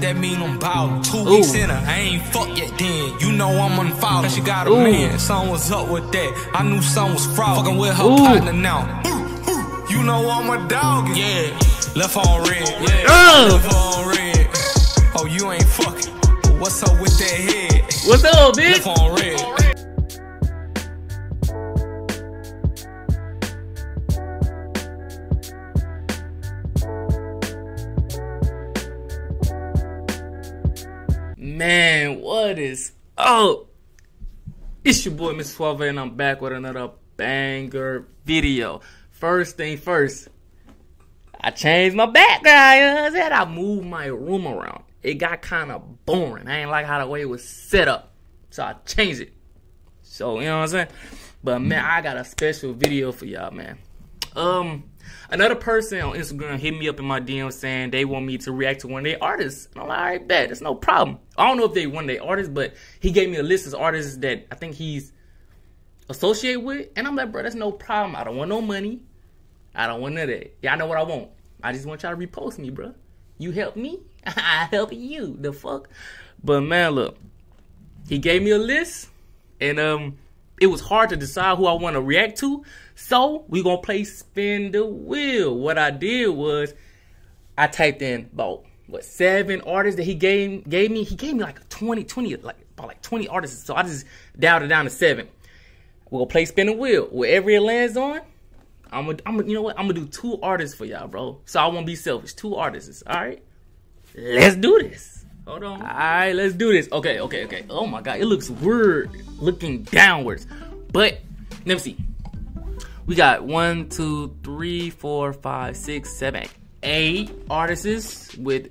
that mean I'm ballin'. Two Ooh. weeks in her, I ain't fuck yet then. You know I'm unfollowed. She got a Ooh. man, something was up with that. I knew something was fraud. Fucking with her Ooh. partner now. You know I'm a dog. Yeah, left on red. Yeah, uh. left on red. Oh, you ain't fucking. What's up with that head? What's up, bitch? Left on red. Man, what is up? It's your boy, Mr. Swavay, and I'm back with another banger video. First thing first, I changed my background. Said I moved my room around. It got kind of boring. I ain't like how the way it was set up. So I changed it. So, you know what I'm saying? But man, I got a special video for y'all, man. Um, Another person on Instagram hit me up in my DM saying they want me to react to one of their artists. And I'm like, all right, bet. That's no problem. I don't know if they one of their artists, but he gave me a list of artists that I think he's associated with. And I'm like, bro, that's no problem. I don't want no money. I don't want none of that. Y'all know what I want. I just want y'all to repost me, bro. You help me, I help you. The fuck? But man, look. He gave me a list. And um it was hard to decide who I want to react to. So we gonna play spin the wheel. What I did was I typed in about what seven artists that he gave gave me. He gave me like 20, 20, like about like 20 artists. So I just dialed it down to seven. We're gonna play spin the wheel. Wherever it lands on, I'm gonna, I'm gonna, you know what? I'm gonna do two artists for y'all, bro. So I won't be selfish. Two artists, all right? Let's do this. Hold on. All right, let's do this. Okay, okay, okay. Oh my god, it looks weird looking downwards. But let me see. We got one, two, three, four, five, six, seven, eight artists with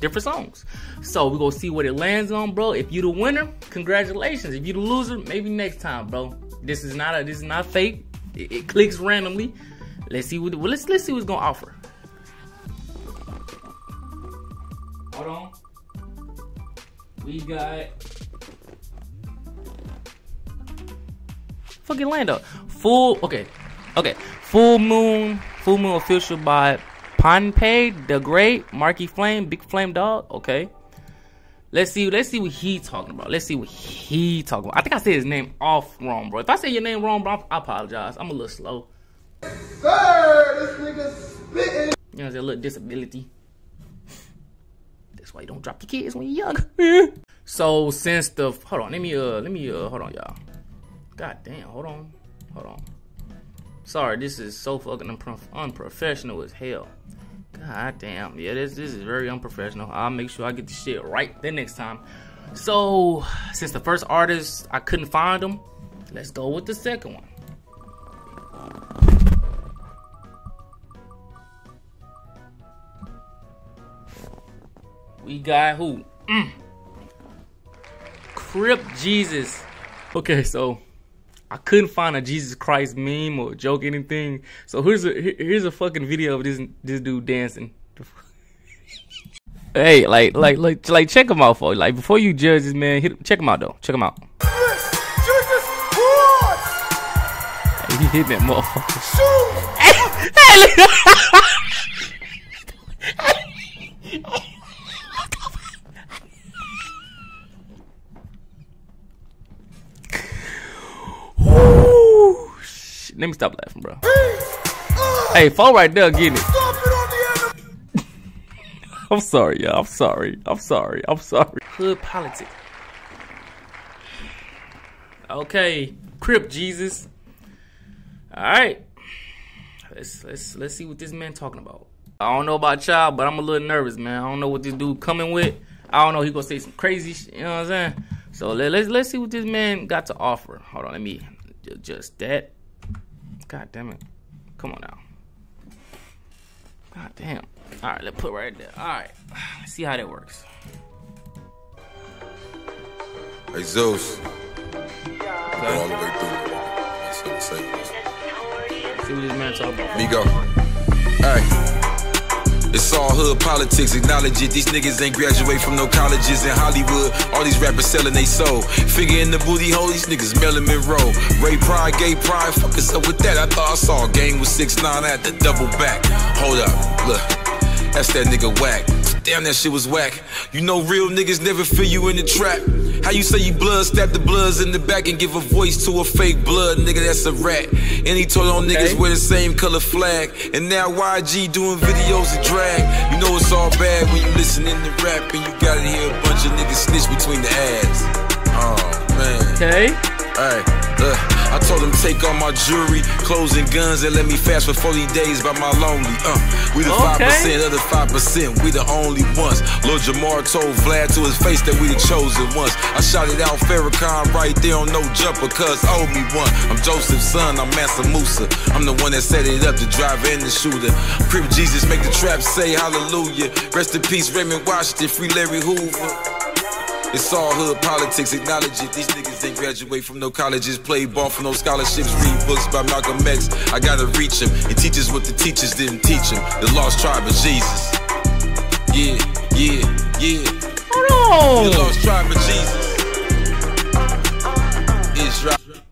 different songs. So we're gonna see what it lands on, bro. If you the winner, congratulations. If you the loser, maybe next time, bro. This is not a this is not fake. It, it clicks randomly. Let's see what well, let's let's see what's gonna offer. Hold on. We got fucking Lando. Full okay. Okay. Full Moon Full Moon official by Pompey the Great, Marky Flame, Big Flame Dog. Okay. Let's see. Let's see what he talking about. Let's see what he talking about. I think I said his name off wrong, bro. If I say your name wrong, bro, I apologize. I'm a little slow. Sir, this nigga spitting. You know, a little disability. That's why you don't drop your kids when you're young. so since the hold on, let me uh let me uh hold on y'all. God damn, hold on. Hold on. Sorry, this is so fucking unprofessional as hell. God damn. Yeah, this this is very unprofessional. I'll make sure I get the shit right the next time. So since the first artist I couldn't find them, let's go with the second one. We got who? Mm. Crip Jesus. Okay, so I couldn't find a Jesus Christ meme or joke anything. So here's a here's a fucking video of this this dude dancing. hey, like like like like check him out for like before you judge this man. Hit, check him out though. Check him out. Jesus Hey, he hit that motherfucker. hey, Let me stop laughing, bro. Hey, fall right there, getting it. I'm sorry, y'all. I'm sorry. I'm sorry. I'm sorry. Hood politics. Okay, Crip Jesus. All right. Let's let's let's see what this man talking about. I don't know about y'all, but I'm a little nervous, man. I don't know what this dude coming with. I don't know. He gonna say some crazy shit. You know what I'm saying? So let, let's let's see what this man got to offer. Hold on, let me adjust that. God damn it. Come on now. God damn. All right, let's put right there. All right. Let's see how that works. Hey, Zeus. Okay. All the way through. That's See what this man talking about. Migo. Hey. It's all hood politics, acknowledge it. These niggas ain't graduate from no colleges in Hollywood. All these rappers selling they soul. Figure in the booty hole, these niggas Marilyn Monroe. Ray Pride, gay pride, fuck us up with that. I thought I saw a game with 6 9 at the double back. Hold up, look, that's that nigga whack. Damn, that shit was whack. You know real niggas never feel you in the trap. How you say you blood, stab the bloods in the back and give a voice to a fake blood, nigga, that's a rat. And he told on niggas wear the same color flag. And now YG doing videos of drag. You know it's all bad when you listening to rap and you gotta hear a bunch of niggas snitch between the ads. Oh, man. Okay. Alright, uh, I told him take all my jewelry, clothes and guns and let me fast for 40 days by my lonely. Uh, we the Okay. 5%, other 5%, we the only ones. Lil Jamar told Vlad to his face that we the chosen ones. I shouted out Farrakhan right there on no jumper, cuz owe me one. I'm Joseph's son, I'm Mansa Musa. I'm the one that set it up, the driver and the shooter. Crip Jesus make the trap say hallelujah. Rest in peace, Raymond Washington, free Larry Hoover. It's all hood politics, acknowledge it. These niggas ain't graduate from no colleges, play ball for no scholarships, read books by Malcolm X. I gotta reach him and teach us what the teachers didn't teach him. The lost tribe of Jesus. Yeah, yeah, yeah. Hold on. The lost tribe of Jesus. Israel.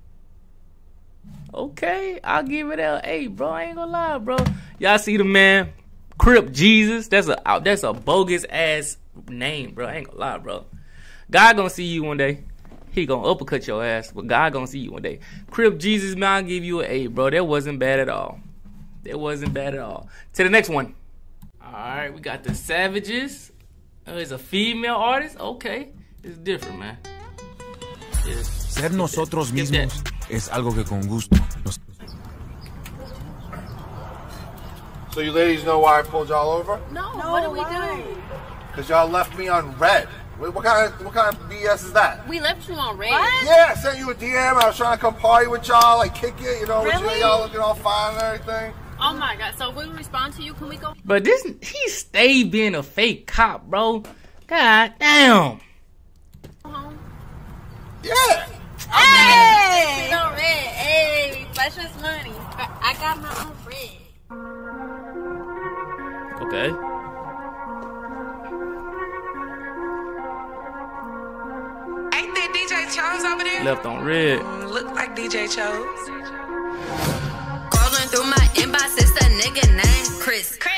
Okay, I'll give it a hey, bro. I ain't gonna lie, bro. Y'all see the man, Crip Jesus? That's a uh, that's a bogus ass name, bro. I ain't gonna lie, bro. God gonna see you one day. He gonna uppercut your ass, but God gonna see you one day. Crip Jesus, man, I'll give you an A, bro. That wasn't bad at all. That wasn't bad at all. To the next one. All right, we got the Savagez. Oh, it's a female artist. Okay, it's different, man. It's- Ser nosotros that. mismos es algo que con gusto nos So you ladies know why I pulled y'all over? No, what do we do? Because y'all left me on red. What what kind of what kind of BS is that? We left you on red. Yeah, I sent you a DM. I was trying to come party with y'all, like kick it, you know, with you, Really? y'all looking all fine and everything. Oh my god. So if we respond to you, can we go But this he stayed being a fake cop, bro. God damn. home? Yeah. Hey! Sit on red. Hey, flash us money. I got my own red. Okay. DJ Chose over there? Left on red. Mm, look like DJ Chose. Scrolling through my inbox, it's a nigga named Chris. Chris.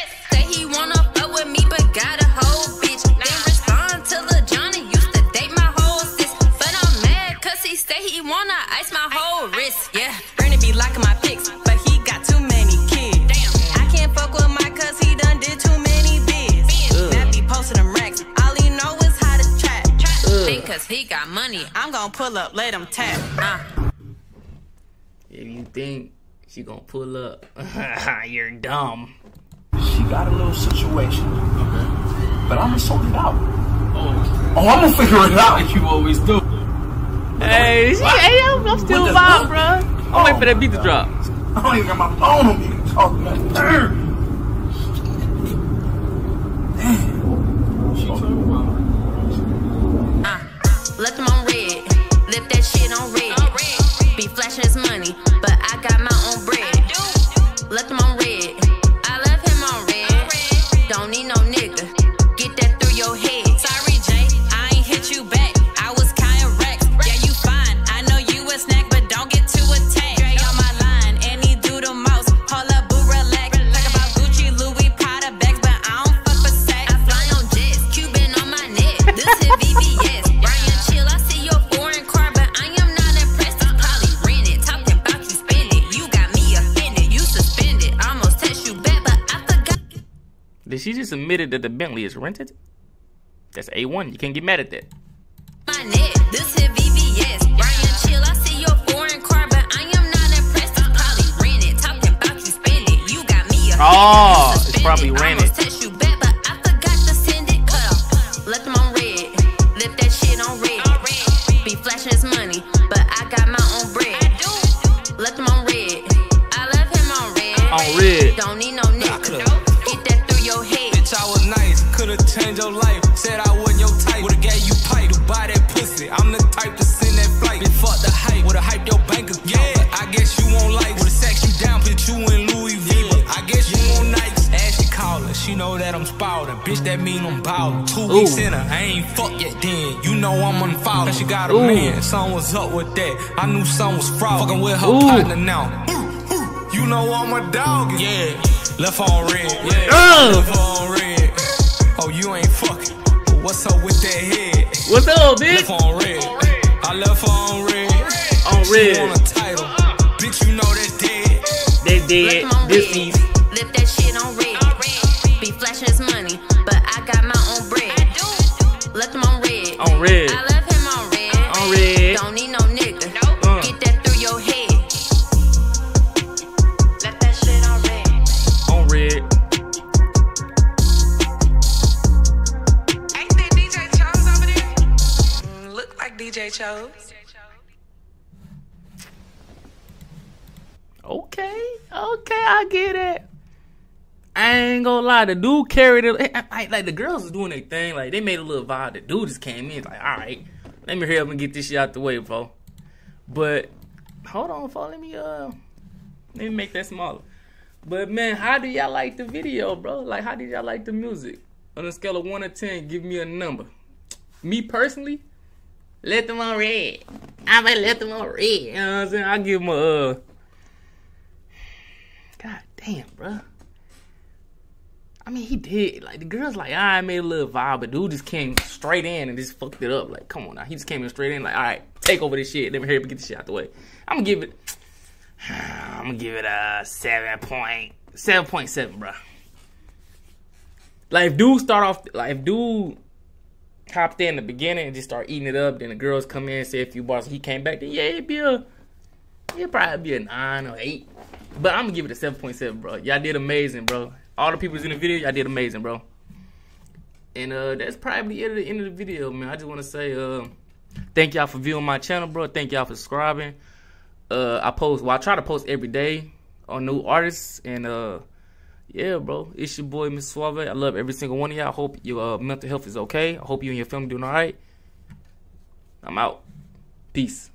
Cause he got money, I'm gonna pull up, let him tap. Uh. If you think she gonna pull up, you're dumb. She got a little situation. But I'm gonna sort it out. Oh, I'm gonna figure it out. Like you always do. Hey, she, hey, I'm, I'm still What the vibe, bro. I'm waiting for that beat to drop. I don't even got my phone on me to talk to that. Damn. Left him on red, left that shit on red. Be flashing his money, but I got my own bread. Left him on Did she just admitted that the Bentley is rented? That's A1. You can't get mad at that. my neck. This hit I guess you won't like. Would've sacked you down, put you in Louis V. But I guess you won't Nikes. Ashley callin', she know that I'm spouting. Bitch, that mean I'm ballin'. Two weeks in her, I ain't fuck yet then. You know I'm. Cause she got a Ooh. man, something was up with that. I knew something was fraud. Fucking with her Ooh. partner now. You know I'm a dog. Yeah. Left on red. Yeah. Ugh. Left on red. Oh, you ain't fucking. What's up with that head? What's up, bitch? Left on red. I left on red. On She red. a title. They dead. him on This red. piece. That shit on red. Be flashing his money, but I got my own bread. Left him on red. On red. I left him on red. On red. Don't need no nigga. Uh. Get that through your head. Left that shit on red. On red. Ain't that DJ Chose over there? Mm, look like DJ Chose. Okay, okay, I get it. I ain't gonna lie, the dude carried it. I- Like the girls was doing their thing, like they made a little vibe. The dude just came in, like, all right, let me up and get this shit out the way, bro. But hold on, bro. Let me uh, let me make that smaller. But man, how do y'all like the video, bro? Like, how did y'all like the music? On a scale of one to ten, give me a number. Me personally, let them on red. I might let them on red. You know what I'm saying? I give them a uh. God damn, bro. I mean, he did. Like the girls, like I made a little vibe, but dude just came straight in and just fucked it up. Like, come on now, he just came in straight in. Like, all right, take over this shit. Let me hurry up and get this shit out the way. I'm gonna give it. I'm gonna give it a seven point seven point seven, bro. Like if dude start off, like if dude hopped in the beginning and just start eating it up, then the girls come in and say a few bars, he came back. Then yeah, it'd be a, it'd probably be a nine or eight. But I'm gonna give it a seven point seven, bro. Y'all did amazing, bro. All the people in the video, y'all did amazing, bro. And uh that's probably it at the end of the video, man. I just wanna say uh thank y'all for viewing my channel, bro. Thank y'all for subscribing. Uh I post well I try to post every day on new artists and uh yeah, bro. It's your boy Miss Swavay. I love every single one of y'all. I hope your uh, mental health is okay. I hope you and your family doing alright. I'm out. Peace.